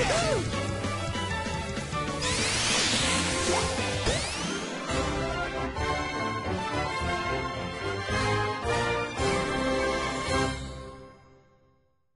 Woohoo!